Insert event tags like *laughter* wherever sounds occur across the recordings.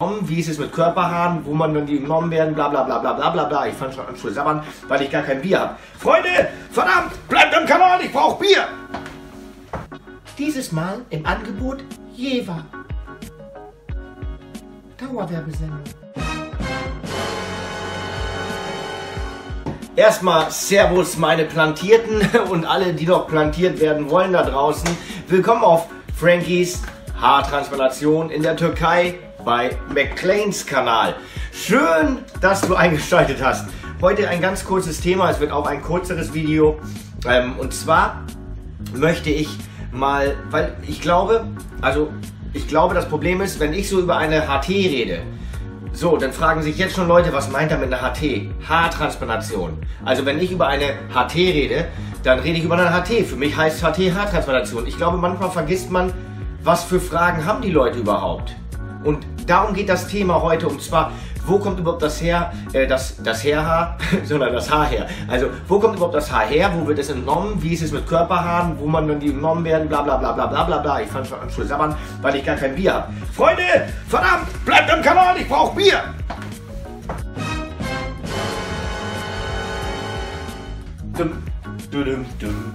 wie ist es mit Körperhaaren, wo man dann die genommen werden, bla bla bla bla bla bla bla. Ich fange schon an zu sabbern, weil ich gar kein Bier habe. Freunde, verdammt, bleibt am Kanal, ich brauche Bier. Dieses Mal im Angebot Jever. Dauerwerbesendung. Erstmal Servus meine Plantierten *laughs* und alle, die noch plantiert werden wollen da draußen. Willkommen auf Frankies Haartransplantation in der Türkei bei McLeans Kanal. Schön, dass du eingeschaltet hast. Heute ein ganz kurzes Thema, es wird auch ein kürzeres Video. Ähm, und zwar möchte ich mal, weil ich glaube, also ich glaube, das Problem ist, wenn ich so über eine HT rede, so, dann fragen sich jetzt schon Leute, was meint er mit einer HT? Haartransplantation. Also wenn ich über eine HT rede, dann rede ich über eine HT. Für mich heißt HT Haartransplantation. Ich glaube, manchmal vergisst man, was für Fragen haben die Leute überhaupt. Und darum geht das Thema heute. Und zwar, wo kommt überhaupt das her, äh, das, das Hairhaar, *laughs* sondern das Haar her. Also, wo kommt überhaupt das Haar her? Wo wird es entnommen? Wie ist es mit Körperhaaren? Wo man die entnommen werden? Bla bla bla bla bla bla bla. Ich fange schon an zu sabbern, weil ich gar kein Bier habe. Freunde, verdammt, bleibt am Kanal, ich brauche Bier! Dum, dum, dum.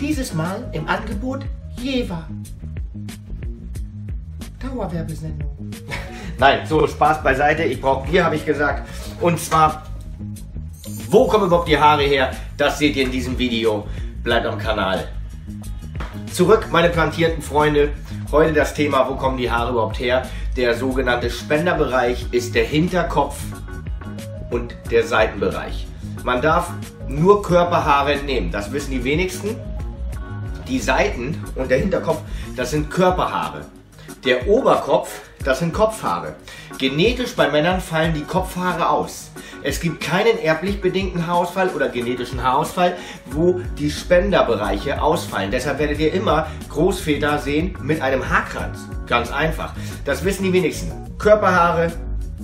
Dieses Mal im Angebot Jever. Dauerwerbesendung. *laughs* Nein, so Spaß beiseite. Ich brauche Bier, habe ich gesagt. Und zwar, wo kommen überhaupt die Haare her? Das seht ihr in diesem Video. Bleibt am Kanal. Zurück, meine plantierten Freunde. Heute das Thema, wo kommen die Haare überhaupt her? Der sogenannte Spenderbereich ist der Hinterkopf und der Seitenbereich. Man darf nur Körperhaare entnehmen. Das wissen die wenigsten. Die Seiten und der Hinterkopf, das sind Körperhaare. Der Oberkopf, das sind Kopfhaare. Genetisch bei Männern fallen die Kopfhaare aus. Es gibt keinen erblich bedingten Haarausfall oder genetischen Haarausfall, wo die Spenderbereiche ausfallen. Deshalb werdet ihr immer Großväter sehen mit einem Haarkranz. Ganz einfach. Das wissen die wenigsten. Körperhaare,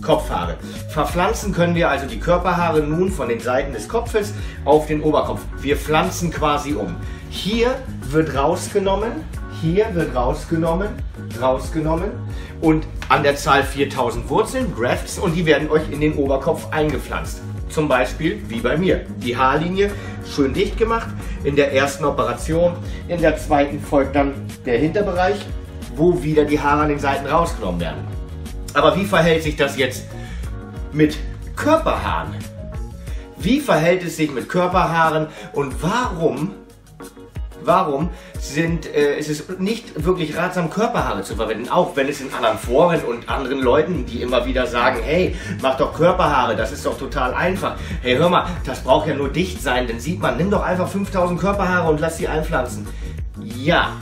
Kopfhaare. Verpflanzen können wir also die Körperhaare nun von den Seiten des Kopfes auf den Oberkopf. Wir pflanzen quasi um. Hier wird rausgenommen, hier wird rausgenommen, rausgenommen und an der Zahl 4000 Wurzeln, Grafts, und die werden euch in den Oberkopf eingepflanzt. Zum Beispiel wie bei mir. Die Haarlinie schön dicht gemacht in der ersten Operation. In der zweiten folgt dann der Hinterbereich, wo wieder die Haare an den Seiten rausgenommen werden. Aber wie verhält sich das jetzt mit Körperhaaren? Wie verhält es sich mit Körperhaaren und warum warum sind, äh, ist es nicht wirklich ratsam, Körperhaare zu verwenden, auch wenn es in anderen Foren und anderen Leuten, die immer wieder sagen, hey, mach doch Körperhaare, das ist doch total einfach. Hey, hör mal, das braucht ja nur dicht sein, dann sieht man, nimm doch einfach 5000 Körperhaare und lass sie einpflanzen. Ja,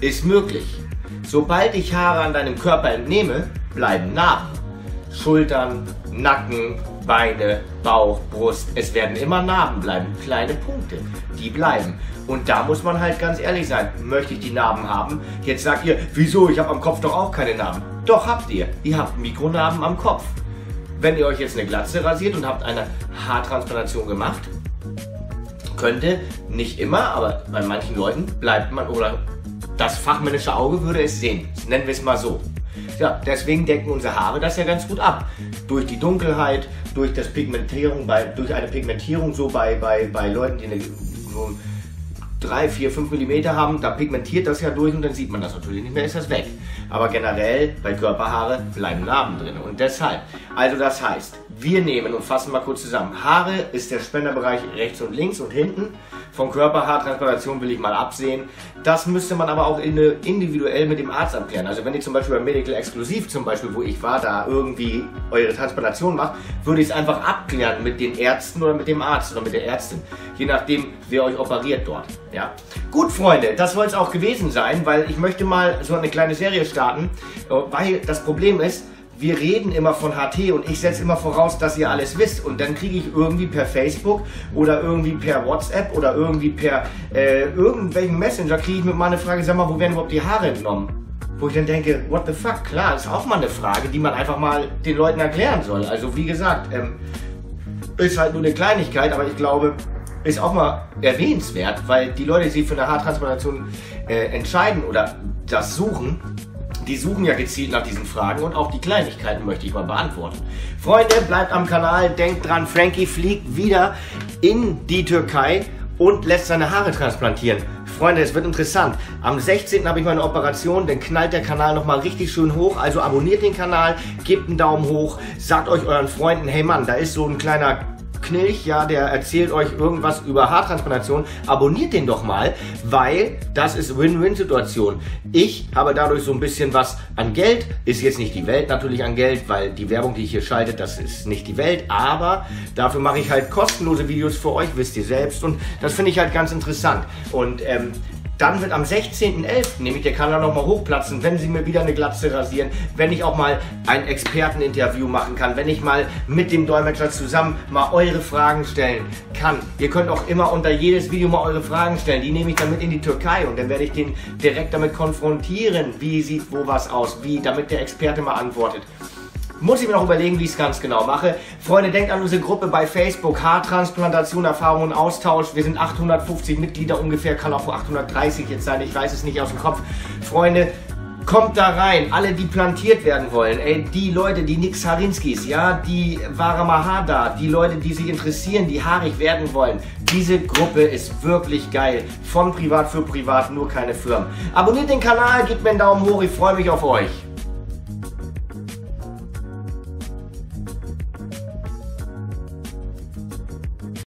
ist möglich. Sobald ich Haare an deinem Körper entnehme, bleiben Narben. Schultern, Nacken, Beine, Bauch, Brust. Es werden immer Narben bleiben, kleine Punkte. Die bleiben. Und da muss man halt ganz ehrlich sein. Möchte ich die Narben haben? Jetzt sagt ihr, wieso? Ich habe am Kopf doch auch keine Narben. Doch habt ihr. Ihr habt Mikronarben am Kopf. Wenn ihr euch jetzt eine Glatze rasiert und habt eine Haartransplantation gemacht, könnte, nicht immer, aber bei manchen Leuten bleibt man, oder das fachmännische Auge würde es sehen. Nennen wir es mal so. Ja, deswegen decken unsere Haare das ja ganz gut ab. Durch die Dunkelheit, durch das Pigmentierung, bei, durch eine Pigmentierung so bei, bei, bei Leuten, die eine, 3, 4, 5 mm haben, da pigmentiert das ja durch und dann sieht man das natürlich nicht mehr, ist das weg. Aber generell bei Körperhaare bleiben Narben drin und deshalb. Also das heißt, wir nehmen und fassen mal kurz zusammen. Haare ist der Spenderbereich rechts und links und hinten. Von Körperhaartransplantation will ich mal absehen. Das müsste man aber auch individuell mit dem Arzt abklären. Also wenn ihr zum Beispiel bei Medical Exklusiv zum Beispiel, wo ich war, da irgendwie eure Transplantation macht, würde ich es einfach abklären mit den Ärzten oder mit dem Arzt oder mit der Ärztin. Je nachdem, wer euch operiert dort. Ja. Gut, Freunde, das soll es auch gewesen sein, weil ich möchte mal so eine kleine Serie starten, weil das Problem ist, wir reden immer von HT und ich setze immer voraus, dass ihr alles wisst. Und dann kriege ich irgendwie per Facebook oder irgendwie per WhatsApp oder irgendwie per äh, irgendwelchen Messenger kriege ich mit meiner Frage, sag mal, wo werden überhaupt die Haare entnommen? Wo ich dann denke, what the fuck, klar, ist auch mal eine Frage, die man einfach mal den Leuten erklären soll. Also wie gesagt, ähm, ist halt nur eine Kleinigkeit, aber ich glaube, ist auch mal erwähnenswert, weil die Leute, die sich für eine Haartransplantation äh, entscheiden oder das suchen, die suchen ja gezielt nach diesen Fragen und auch die Kleinigkeiten möchte ich mal beantworten. Freunde, bleibt am Kanal, denkt dran, Frankie fliegt wieder in die Türkei und lässt seine Haare transplantieren. Freunde, es wird interessant. Am 16. habe ich meine Operation, dann knallt der Kanal nochmal richtig schön hoch. Also abonniert den Kanal, gebt einen Daumen hoch, sagt euch euren Freunden, hey Mann, da ist so ein kleiner Knilch, ja, der erzählt euch irgendwas über Haartransplantation, abonniert den doch mal, weil das ist Win-Win-Situation. Ich habe dadurch so ein bisschen was an Geld, ist jetzt nicht die Welt natürlich an Geld, weil die Werbung, die ich hier schalte, das ist nicht die Welt, aber dafür mache ich halt kostenlose Videos für euch, wisst ihr selbst und das finde ich halt ganz interessant. Und ähm, dann wird am 16.11. nämlich der Kanal nochmal hochplatzen, wenn sie mir wieder eine Glatze rasieren, wenn ich auch mal ein Experteninterview machen kann, wenn ich mal mit dem Dolmetscher zusammen mal eure Fragen stellen kann. Ihr könnt auch immer unter jedes Video mal eure Fragen stellen. Die nehme ich dann mit in die Türkei und dann werde ich den direkt damit konfrontieren, wie sieht wo was aus, wie, damit der Experte mal antwortet. Muss ich mir noch überlegen, wie ich es ganz genau mache. Freunde, denkt an unsere Gruppe bei Facebook, Haartransplantation, Erfahrung und Austausch. Wir sind 850 Mitglieder ungefähr, kann auch vor 830 jetzt sein, ich weiß es nicht aus dem Kopf. Freunde, kommt da rein, alle, die plantiert werden wollen, ey, die Leute, die Nix Harinskis, ja, die Varamahada, die Leute, die sich interessieren, die haarig werden wollen. Diese Gruppe ist wirklich geil. Von privat für privat, nur keine Firmen. Abonniert den Kanal, gebt mir einen Daumen hoch, ich freue mich auf euch.